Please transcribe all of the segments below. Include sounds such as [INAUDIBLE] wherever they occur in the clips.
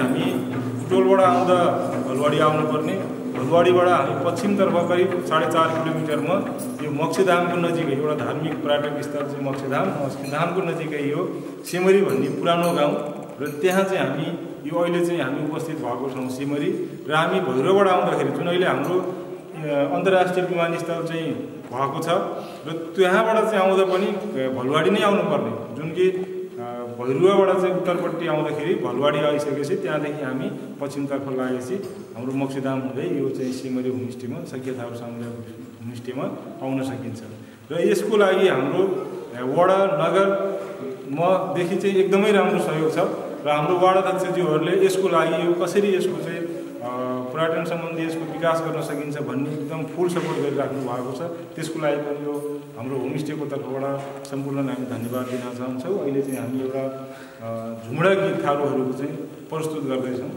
हामी टोलबाट आउँदा भलवाडी आउनुपर्ने। भलवाडीबाट हामी पश्चिमतर्फ करिब साढे चार किलोमिटरमा यो मक्सीधामको नजिकै एउटा धार्मिक पर्यटक स्थल चाहिँ मक्सीधाम। मक्सीधामको नजिकै यो सिमरी भन्ने पुरानो गाउँ र त्यहाँ चाहिँ हामी यो अहिले चाहिँ हामी उपस्थित भएको छौँ सिमरी र हामी भैरवबाट आउँदाखेरि जुन अहिले हाम्रो अन्तर्राष्ट्रिय विमानस्थल चाहिँ भएको छ र त्यहाँबाट चाहिँ आउँदा पनि भलवाडी नै आउनुपर्ने। जुन कि भैरुवाबाट चाहिँ उत्तरपट्टि आउँदाखेरि भलवाडी आइसकेपछि त्यहाँदेखि हामी पश्चिमतर्फ लागेपछि हाम्रो मक्सीदाम हुँदै यो चाहिँ सिमरी होमस्टेमा सकिया सामुदायिक होमस्टेमा आउन सकिन्छ। र यसको लागि हाम्रो वडा नगर मदेखि चाहिँ एकदमै राम्रो सहयोग छ। र हाम्रो वाडा अध्यक्षज्यूहरूले यसको लागि यो कसरी यसको चाहिँ पर्यटन सम्बन्धी यसको विकास गर्न सकिन्छ भन्ने एकदम फुल सपोर्ट गरिराख्नु भएको छ। त्यसको लागि पनि यो हाम्रो होमस्टेको तर्फबाट सम्पूर्ण हामी धन्यवाद दिन चाहन्छौँ। अहिले चाहिँ हामी एउटा झुमडा गीत थारूहरूको चाहिँ प्रस्तुत गर्दैछौँ।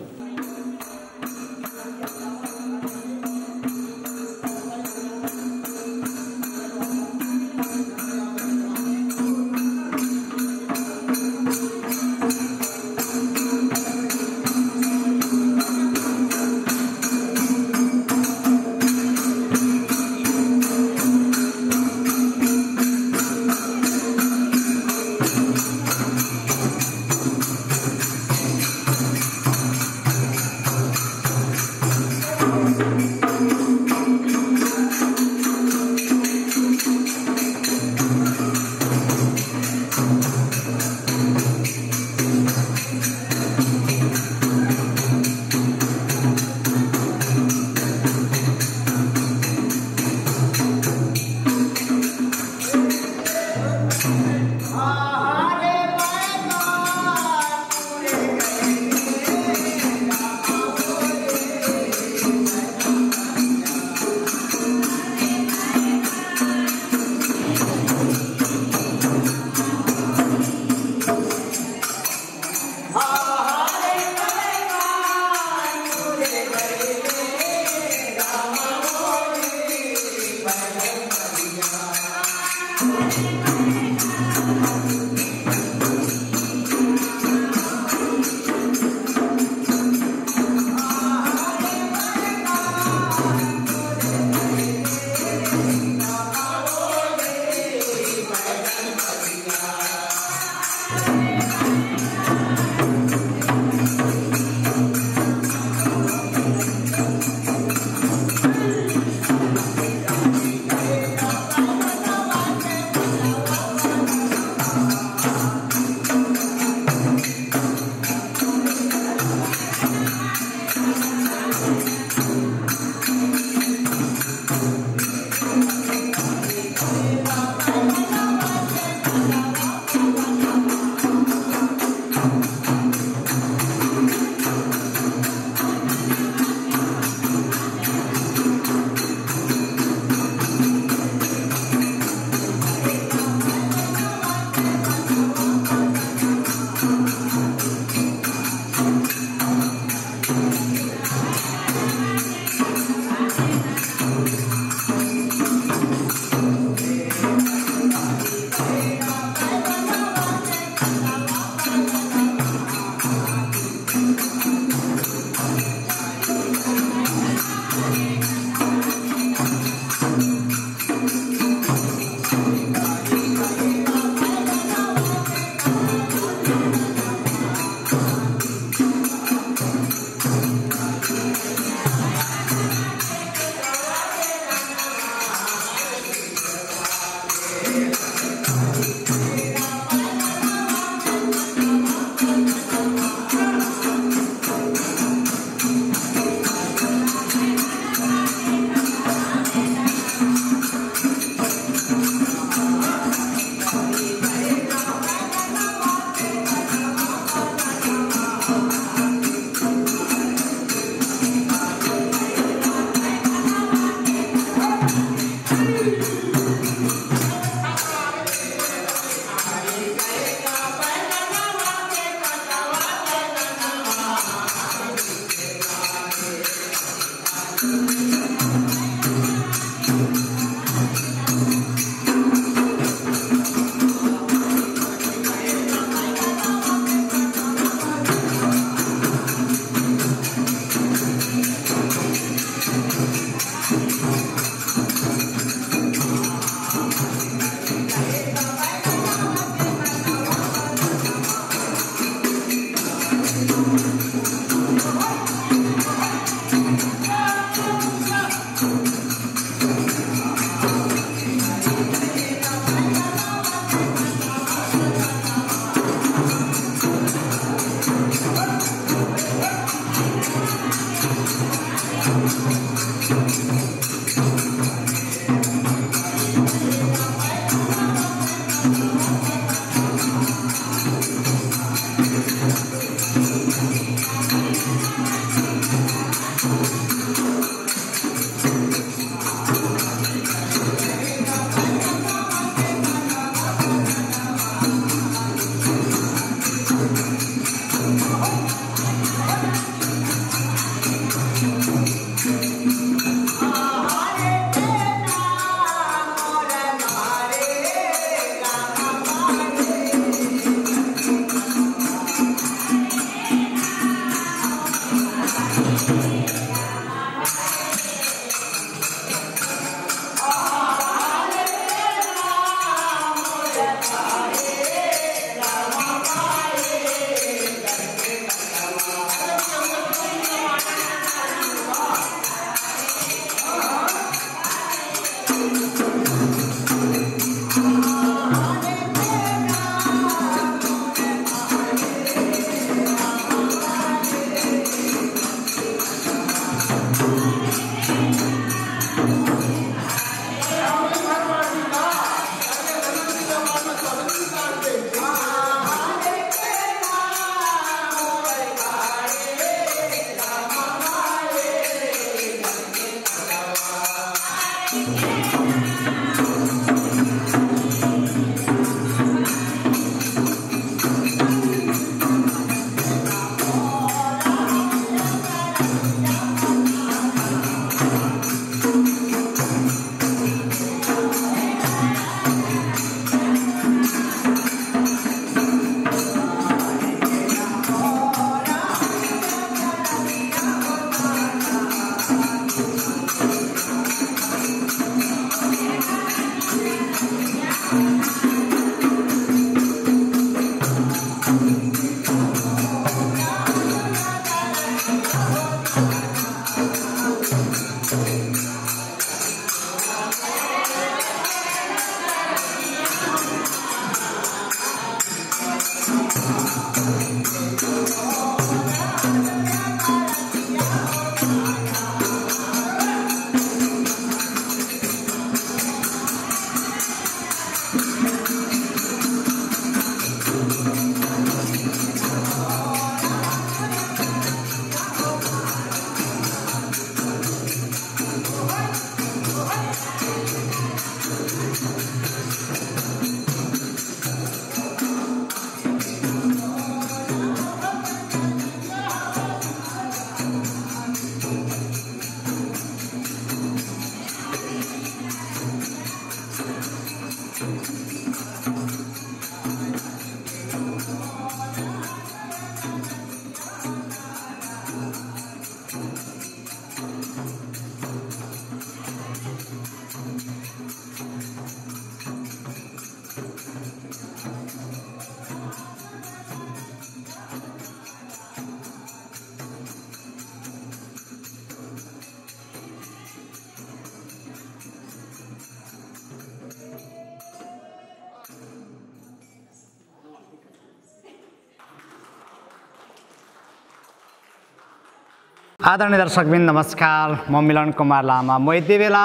आदरणीय दर्शकबिन नमस्कार। म मिलन कुमार लामा। म यति बेला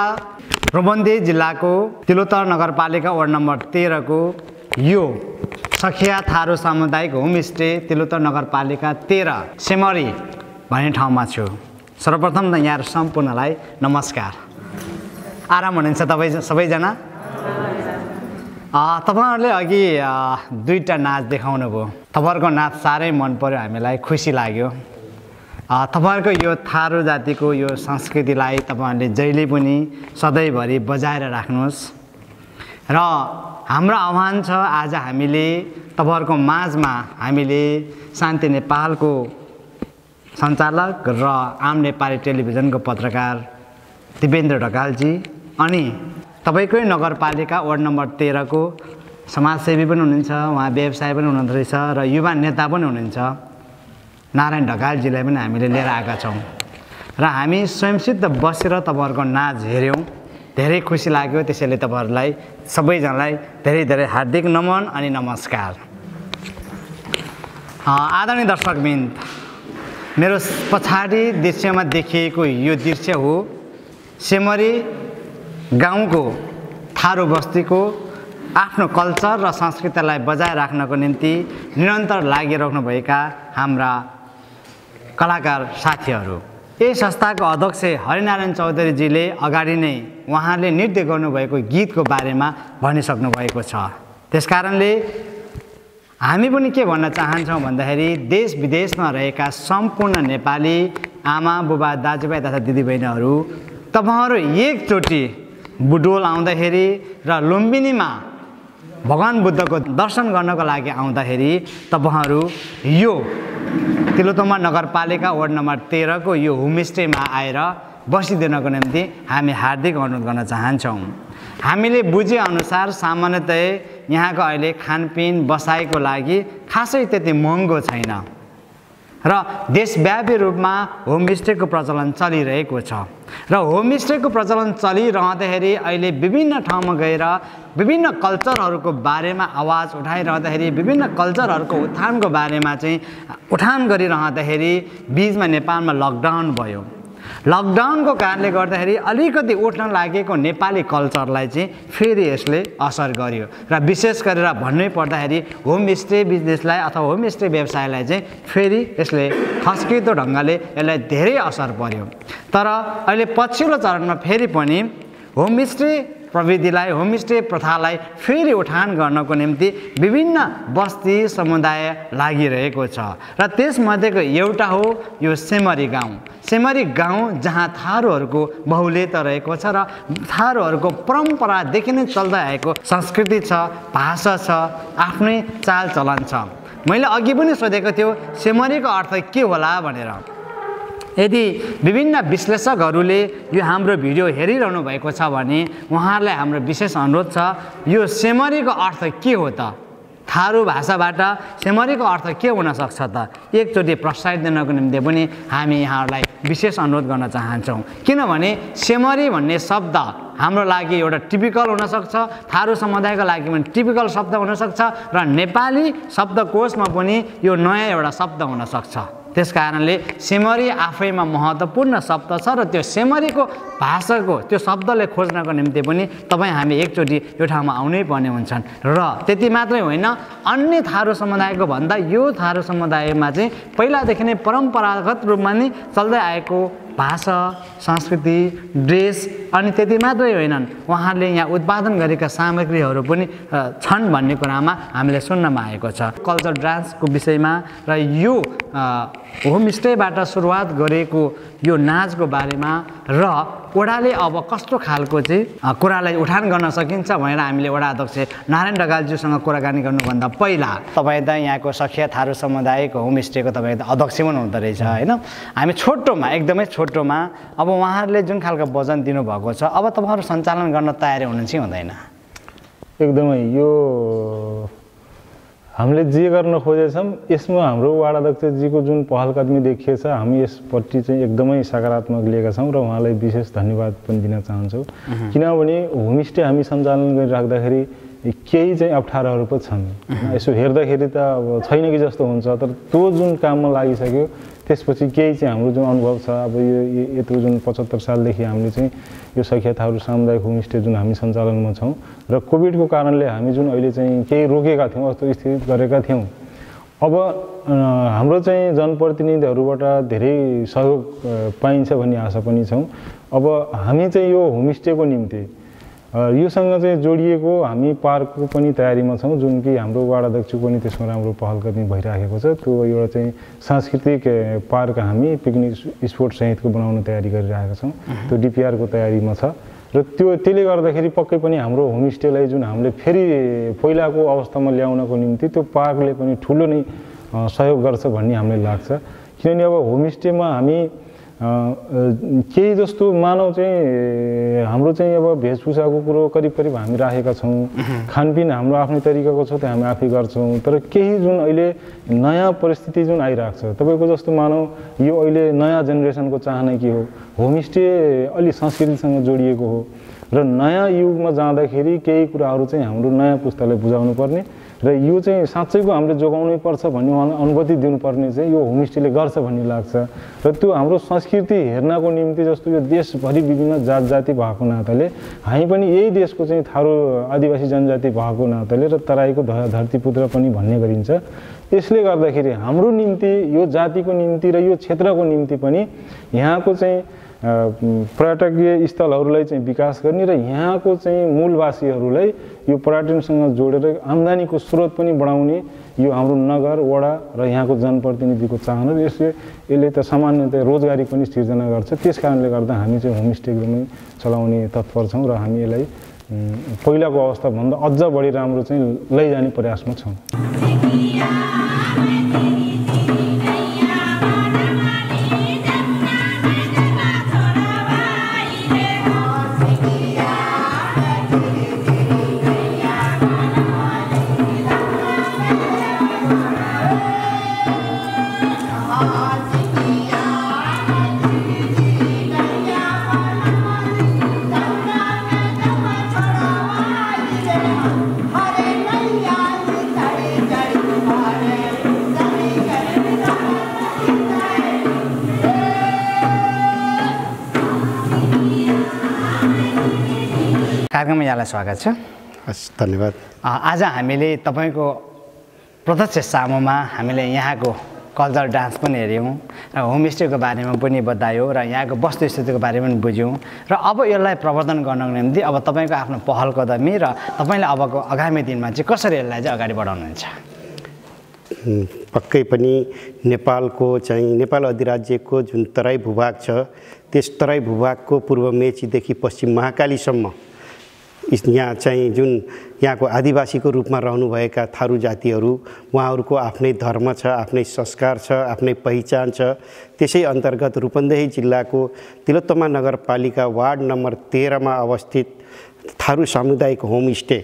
रूपन्दी जिल्लाको तिलोत्तर नगरपालिका वार्ड नम्बर तेह्रको यो सखिया थारू सामुदायिक होमस्टे तिलोत्तर नगरपालिका तेह्र सेमरी भन्ने ठाउँमा छु। सर्वप्रथम त यहाँ सम्पूर्णलाई नमस्कार। आराम हुनुहुन्छ तपाईँ सबैजना? तपाईँहरूले अघि दुईवटा नाच देखाउनु भयो तपाईँहरूको नाच साह्रै मन पऱ्यो हामीलाई खुसी लाग्यो। तपाईँहरूको यो थारू जातिको यो संस्कृतिलाई तपाईँहरूले जहिले पनि सधैँभरि बजाएर राख्नुहोस्। र हाम्रो आह्वान छ आज हामीले तपाईँहरूको माझमा हामीले शान्ति नेपालको सञ्चालक र आम नेपाली टेलिभिजनको पत्रकार दिपेन्द्र ढकालजी अनि तपाईँकै नगरपालिका वार्ड नम्बर तेह्रको समाजसेवी पनि हुनुहुन्छ उहाँ व्यवसाय पनि हुनुहुँदो रहेछ र युवा नेता पनि हुनुहुन्छ। नारायण ढकालजीलाई पनि हामीले लिएर आएका छौँ। र हामी स्वयंसिद्ध बसेर तपाईँहरूको नाच हेऱ्यौँ। धेरै खुसी लाग्यो त्यसैले तपाईँहरूलाई सबैजनालाई धेरै धेरै हार्दिक नमन अनि नमस्कार। आदरणीय दर्शकबिन्द मेरो पछाडि दृश्यमा देखिएको यो दृश्य हो सेमरी गाउँको थारू बस्तीको आफ्नो कल्चर र संस्कृतिलाई बजाय राख्नको निम्ति निरन्तर लागिरहनुभएका हाम्रा कलाकार साथीहरू। यही संस्थाको अध्यक्ष हरिनारायण चौधरीजीले अगाडि नै उहाँले नृत्य गर्नुभएको गीतको बारेमा भनिसक्नु भएको छ। त्यस कारणले हामी पनि के भन्न चाहन्छौँ भन्दाखेरि देश विदेशमा रहेका सम्पूर्ण नेपाली आमा बुबा दाजुभाइ तथा दिदीबहिनीहरू तपाईँहरू एकचोटि बुडोल आउँदाखेरि र लुम्बिनीमा भगवान् बुद्धको दर्शन गर्नको लागि आउँदाखेरि तपाईँहरू यो तिलोतमा नगरपालिका वार्ड नम्बर तेह्रको यो होमस्टेमा आएर बसिदिनको निम्ति हामी हार्दिक अनुरोध गर्न चाहन्छौँ। हामीले बुझेअनुसार सामान्यतया यहाँको अहिले खानपिन बसाइको लागि खासै त्यति महँगो छैन। र देशव्यापी रूपमा होमस्टेको प्रचलन चलिरहेको छ। र होमस्टेको प्रचलन चलिरहँदाखेरि अहिले विभिन्न ठाउँमा गएर विभिन्न कल्चरहरूको बारेमा आवाज उठाइरहँदाखेरि विभिन्न कल्चरहरूको उत्थानको बारेमा चाहिँ उठान गरिरहँदाखेरि बिचमा नेपालमा लकडाउन भयो। लकडाउनको कारणले गर्दाखेरि अलिकति उठ्न लागेको नेपाली कल्चरलाई चाहिँ फेरि यसले असर गर्यो। र विशेष गरेर भन्नै पर्दाखेरि होमस्टे बिजनेसलाई अथवा होमस्टे व्यवसायलाई चाहिँ फेरि यसले खस्किदो ढङ्गले यसलाई धेरै असर पर्यो। तर अहिले पछिल्लो चरणमा फेरि पनि होमस्टे प्रविधिलाई होमस्टे प्रथालाई फेरि उठान गर्नको निम्ति विभिन्न बस्ती समुदाय लागिरहेको छ। र त्यसमध्येको एउटा हो यो सेमरी गाउँ। सेमरी गाउँ जहाँ थारूहरूको बहुल्यता रहेको छ र थारूहरूको परम्परादेखि नै चल्दै आएको संस्कृति छ भाषा छ आफ्नै चालचलन छ। मैले अघि पनि सोधेको थियो सेमरीको अर्थ के होला भनेर। यदि विभिन्न विश्लेषकहरूले यो हाम्रो भिडियो हेरिरहनु भएको छ भने उहाँहरूलाई हाम्रो विशेष अनुरोध छ यो सेमरीको अर्थ के हो त? थारू भाषाबाट सेमरीको अर्थ के हुनसक्छ त? एकचोटि प्रसारित दिनको निम्ति पनि हामी यहाँहरूलाई विशेष अनुरोध गर्न चाहन्छौँ। किनभने सेमरी भन्ने शब्द हाम्रो लागि एउटा टिपिकल हुनसक्छ थारू समुदायको लागि पनि टिपिकल शब्द हुनसक्छ र नेपाली शब्दकोशमा पनि यो नयाँ एउटा शब्द हुनसक्छ। त्यस कारणले सेमरी आफैमा महत्त्वपूर्ण शब्द छ र त्यो सेमरीको भाषाको त्यो शब्दले खोज्नको निम्ति पनि तपाईँ हामी एकचोटि यो ठाउँमा आउनै पर्ने हुन्छन्। र त्यति मात्रै होइन अन्य थारू समुदायको भन्दा यो थारू समुदायमा चाहिँ पहिलादेखि नै परम्परागत रूपमा नै चल्दै आएको भाषा संस्कृति ड्रेस अनि त्यति मात्रै होइनन्। उहाँहरूले यहाँ उत्पादन गरेका सामग्रीहरू पनि छन् भन्ने कुरामा हामीले सुन्नमा आएको छ। कल्चर डान्सको विषयमा र यो होमस्टेबाट सुरुवात गरेको यो नाचको बारेमा र ओडाले अब कस्तो खालको चाहिँ कुरालाई उठान गर्न सकिन्छ भनेर हामीले वडा अध्यक्ष नारायण ढकालज्यूसँग कुराकानी गर्नुभन्दा पहिला तपाईँ त यहाँको सखिया थारू समुदायको होमस्टेको तपाईँ त अध्यक्ष पनि हुँदो रहेछ होइन? हामी छोटोमा एकदमै छोटोमा अब उहाँहरूले जुन खालको वजन दिनुभएको छ अब तपाईँहरू सञ्चालन गर्न तयारी हुनुहुन्छ कि हुँदैन? एकदमै यो हामीले जे गर्न खोजेछौँ यसमा हाम्रो वार्ड अध्यक्षजीको जुन पहल कदमी देखिएछ हामी यसपट्टि चाहिँ एकदमै सकारात्मक लिएका छौँ र उहाँलाई विशेष धन्यवाद पनि दिन चाहन्छौँ। किनभने होमस्टे हामी सञ्चालन गरिराख्दाखेरि केही चाहिँ अप्ठ्यारोहरू पो छन्। यसो हेर्दाखेरि त अब छैन कि जस्तो हुन्छ तर त्यो जुन काममा लागिसक्यो त्यसपछि केही चाहिँ हाम्रो जुन अनुभव छ अब यो यत्रो जुन पचहत्तर सालदेखि हामीले चाहिँ यो सख्याताहरू सामुदायिक होमस्टे जुन हामी सञ्चालनमा छौँ र कोभिडको कारणले हामी जुन अहिले चाहिँ केही रोकेका थियौँ अस्तो स्थित गरेका थियौँ अब हाम्रो चाहिँ जनप्रतिनिधिहरूबाट धेरै सहयोग पाइन्छ भन्ने आशा पनि छौँ। अब हामी चाहिँ यो होमस्टेको निम्ति योसँग चाहिँ जोडिएको हामी पार्कको पनि तयारीमा छौँ जुन कि हाम्रो वार्ड अध्यक्ष पनि त्यसमा राम्रो पहल गर्ने भइराखेको छ। त्यो एउटा चाहिँ सांस्कृतिक पार्क हामी पिकनिक स्पोर्ट सहितको बनाउने तयारी गरिरहेका छौँ। त्यो डिपिआरको तयारीमा छ। र त्यो त्यसले गर्दाखेरि पक्कै पनि हाम्रो होमस्टेलाई जुन हामीले फेरि पहिलाको अवस्थामा ल्याउनको निम्ति त्यो पार्कले पनि ठुलो नै सहयोग गर्छ भन्ने हामीलाई लाग्छ। किनभने अब होमस्टेमा हामी केही जस्तो मानव चाहिँ हाम्रो चाहिँ अब वेशभूषाको कुरो करिब करिब हामी राखेका छौँ खानपिन हाम्रो आफ्नै तरिकाको छ त्यो हामी आफै गर्छौँ तर केही जुन अहिले नयाँ परिस्थिति जुन आइरहेको छ तपाईँको जस्तो मानव यो अहिले नयाँ जेनेरेसनको चाहना के हो होमस्टे अलि संस्कृतिसँग जोडिएको हो र नयाँ युगमा जाँदाखेरि केही कुराहरू चाहिँ हाम्रो नयाँ पुस्तालाई बुझाउनु पर्ने र यो चाहिँ साँच्चैको हामीले जोगाउनै पर्छ भन्ने अनु- अनुभूति दिनुपर्ने चाहिँ यो होमस्टेले गर्छ भन्ने लाग्छ। र त्यो हाम्रो संस्कृति हेर्नको निम्ति जस्तो यो देशभरि विभिन्न जात जाति भएको नाताले हामी पनि यही देशको चाहिँ थारू आदिवासी जनजाति भएको नाताले र तराईको धरतीपुत्र पनि भन्ने गरिन्छ। यसले गर्दाखेरि हाम्रो निम्ति यो जातिको निम्ति र यो क्षेत्रको निम्ति पनि यहाँको चाहिँ पर्यटकीय स्थलहरूलाई चाहिँ विकास गर्ने र यहाँको चाहिँ मूलवासीहरूलाई यो पर्यटनसँग जोडेर आम्दानीको स्रोत पनि बढाउने यो हाम्रो नगर वडा र यहाँको जनप्रतिनिधिको चाहना यसले यसले त सामान्यतया रोजगारी पनि सिर्जना गर्छ। त्यस कारणले गर्दा हामी चाहिँ होमस्टे एकदमै चलाउने तत्पर छौँ र हामी यसलाई पहिलाको अवस्थाभन्दा अझ बढी राम्रो चाहिँ लैजाने प्रयासमा छौँ। [LAUGHS] स्वागत छ। हस् धन्यवाद। आज हामीले तपाईँको प्रत्यक्ष सामुमा हामीले यहाँको कल्चर डान्स पनि हेऱ्यौँ र होमस्टेको बारेमा पनि बतायो र यहाँको वस्तुस्थितिको बारेमा पनि बुझ्यौँ र अब यसलाई प्रवर्धन गर्नको निम्ति अब तपाईँको आफ्नो पहल कदमी र तपाईँले अबको आगामी दिनमा चाहिँ कसरी यसलाई चाहिँ अगाडि बढाउनुहुन्छ? पक्कै पनि नेपालको चाहिँ नेपाल अधिराज्यको जुन तराई भूभाग छ त्यस तराई भूभागको पूर्व मेचीदेखि पश्चिम महाकालीसम्म यहाँ चाहिँ जुन यहाँको आदिवासीको रूपमा रहनुभएका थारू जातिहरू उहाँहरूको आफ्नै धर्म छ आफ्नै संस्कार छ आफ्नै पहिचान छ। त्यसै अन्तर्गत रूपन्देही जिल्लाको तिलोत्तमा नगरपालिका वार्ड नम्बर तेह्रमा अवस्थित थारू सामुदायिक होमस्टे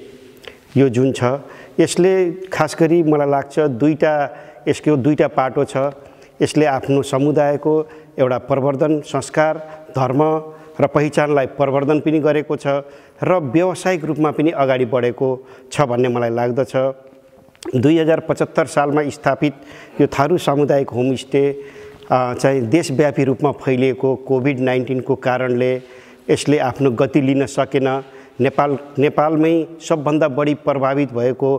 यो जुन छ यसले खास गरी मलाई लाग्छ दुईवटा यसको दुईवटा पाटो छ। यसले आफ्नो समुदायको एउटा प्रवर्धन संस्कार धर्म र पहिचानलाई प्रवर्धन पनि गरेको छ र व्यावसायिक रूपमा पनि अगाडि बढेको छ भन्ने मलाई लाग्दछ। दुई हजार पचहत्तर सालमा स्थापित यो थारू सामुदायिक होमस्टे चाहिँ देशव्यापी रूपमा फैलिएको कोभिड नाइन्टिनको कारणले यसले आफ्नो गति लिन सकेन। नेपाल नेपालमै सबभन्दा बढी प्रभावित भएको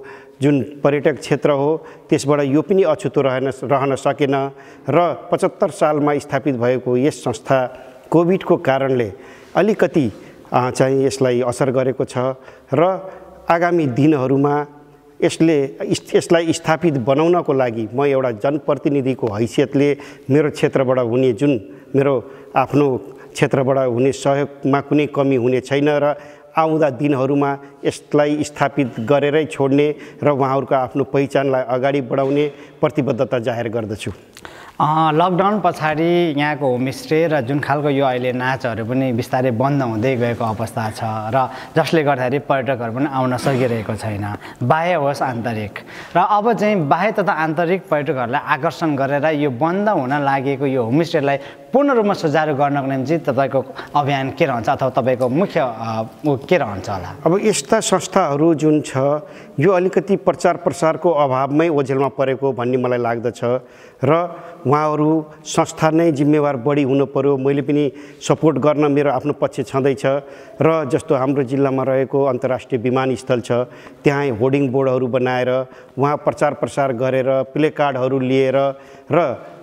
जुन पर्यटक क्षेत्र हो त्यसबाट यो पनि अछुतो रहन रहन सकेन र पचहत्तर सालमा स्थापित भएको यस संस्था कोभिडको कारणले अलिकति चाहिँ यसलाई असर गरेको छ र आगामी दिनहरूमा यसले यसलाई स्थापित बनाउनको लागि म एउटा जनप्रतिनिधिको हैसियतले मेरो क्षेत्रबाट हुने जुन मेरो आफ्नो क्षेत्रबाट हुने सहयोगमा कुनै कमी हुने छैन र आउँदा दिनहरूमा यसलाई स्थापित गरेरै छोड्ने र उहाँहरूको आफ्नो पहिचानलाई अगाडि बढाउने प्रतिबद्धता जाहेर गर्दछु। लकडाउन पछाडि यहाँको होमस्टे र जुन खालको यो अहिले नाचहरू पनि बिस्तारै बन्द हुँदै गएको अवस्था छ र जसले गर्दाखेरि पर्यटकहरू पनि आउन सकिरहेको छैन। बाह्य होस् आन्तरिक। र अब चाहिँ बाह्य तथा आन्तरिक पर्यटकहरूलाई आकर्षण गरेर यो बन्द हुन लागेको यो होमस्टेलाई पूर्ण रूपमा सुचारू गर्नको निम्ति तपाईँको अभियान के रहन्छ अथवा तपाईँको मुख्य के रहन्छ होला? अब यस्ता संस्थाहरू जुन छ यो अलिकति प्रचार प्रसारको अभावमै ओझेलमा परेको भन्ने मलाई लाग्दछ र उहाँहरू संस्था नै जिम्मेवार बढी हुनु पर्यो। मैले पनि सपोर्ट गर्न मेरो आफ्नो पक्ष छँदैछ र जस्तो हाम्रो जिल्लामा रहेको अन्तर्राष्ट्रिय विमानस्थल छ त्यहाँ होर्डिङ बोर्डहरू बनाएर उहाँ प्रचार प्रसार गरेर प्ले कार्डहरू लिएर र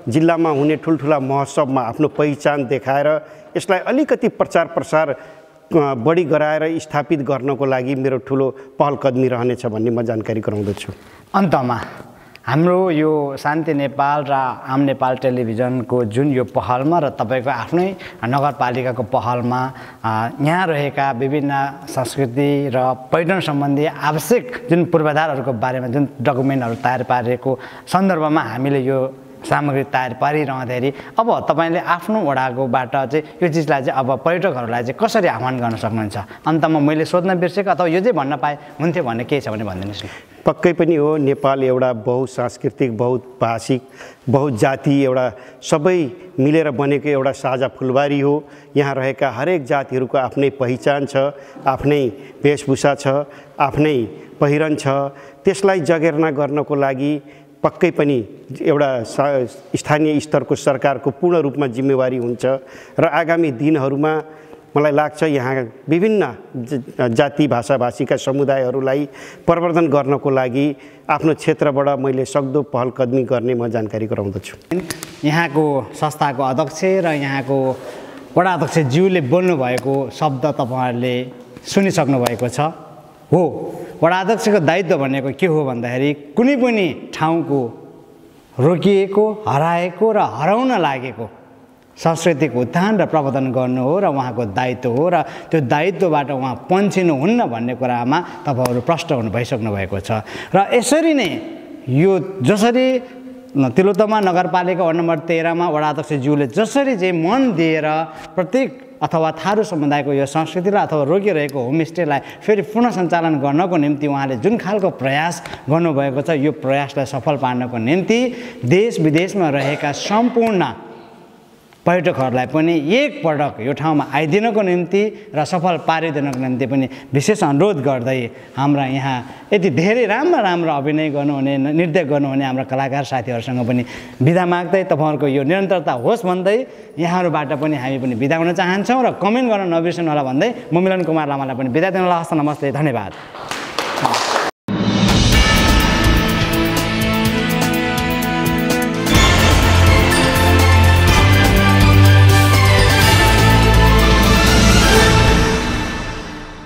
जिल्लामा हुने ठुल्ठुला महोत्सवमा आफ्नो पहिचान देखाएर यसलाई अलिकति प्रचार प्रसार बढी गराएर स्थापित गर्नको लागि मेरो ठुलो पहल कदमी रहनेछ भन्ने म जानकारी गराउँदछु। अन्तमा हाम्रो यो शान्ति नेपाल र आम नेपाल टेलिभिजनको जुन यो पहलमा र तपाईँको आफ्नै नगरपालिकाको पहलमा यहाँ रहेका विभिन्न संस्कृति र पर्यटन सम्बन्धी आवश्यक जुन पूर्वाधारहरूको बारेमा जुन डकुमेन्टहरू तयार पारेको सन्दर्भमा हामीले यो सामग्री तयार पारिरहँदाखेरि अब तपाईँले आफ्नो वडाकोबाट चाहिँ यो चिजलाई चाहिँ अब पर्यटकहरूलाई चाहिँ कसरी आह्वान गर्न सक्नुहुन्छ? अन्तमा मैले सोध्न बिर्सेको अथवा यो चाहिँ भन्न पाएँ हुन्थ्यो भन्ने केही छ भने भनिदिनुहोस् न। पक्कै पनि हो नेपाल एउटा बहुसांस्कृतिक बहुभाषिक बहुजाति एउटा सबै मिलेर बनेको एउटा साझा फुलबारी हो। यहाँ रहेका हरेक जातिहरूको आफ्नै पहिचान छ आफ्नै वेशभूषा छ आफ्नै पहिरन छ। त्यसलाई जगेर्ना गर्नको लागि पक्कै पनि एउटा स्थानीय स्तरको सरकारको पूर्ण रूपमा जिम्मेवारी हुन्छ र आगामी दिनहरूमा मलाई लाग्छ यहाँ विभिन्न जाति भाषाभाषीका समुदायहरूलाई प्रवर्धन गर्नको लागि आफ्नो क्षेत्रबाट मैले सक्दो पहल कदमी गर्ने म जानकारी गराउँदछु। यहाँको संस्थाको अध्यक्ष र यहाँको वडा अध्यक्षज्यूले बोल्नुभएको शब्द तपाईँहरूले सुनिसक्नु भएको छ। हो। वडा अध्यक्षको दायित्व भनेको के हो भन्दाखेरि कुनै पनि ठाउँको रोकिएको हराएको र हराउन लागेको संस्कृतिको उत्थान र प्रवर्धन गर्नु हो र उहाँको दायित्व हो र त्यो दायित्वबाट उहाँ पन्छिनुहुन्न भन्ने कुरामा तपाईँहरू प्रष्ट हुनु भइसक्नु भएको छ। र यसरी नै यो जसरी तिलोत्तमा नगरपालिका वार्ड नम्बर तेह्रमा वडा अध्यक्षज्यूले जसरी चाहिँ मन दिएर प्रत्येक अथवा थारू समुदायको यो संस्कृतिलाई अथवा रोकिरहेको होमस्टेलाई फेरि पुनः सञ्चालन गर्नको निम्ति उहाँले जुन खालको प्रयास गर्नुभएको छ यो प्रयासलाई सफल पार्नको निम्ति देश विदेशमा रहेका सम्पूर्ण पर्यटकहरूलाई पनि एकपटक यो ठाउँमा आइदिनको निम्ति र सफल पारिदिनको निम्ति पनि विशेष अनुरोध गर्दै हाम्रा यहाँ यति धेरै राम्रो राम्रो अभिनय गर्नुहुने नृत्य गर्नुहुने हाम्रा कलाकार साथीहरूसँग पनि बिदा माग्दै तपाईँहरूको यो निरन्तरता होस् भन्दै यहाँहरूबाट पनि हामी पनि बिदा हुन चाहन्छौँ र कमेन्ट गर्न नबिर्सनु होला भन्दै म मिलन कुमार लामालाई पनि बिदा दिनु होला हस्त नमस्ते धन्यवाद।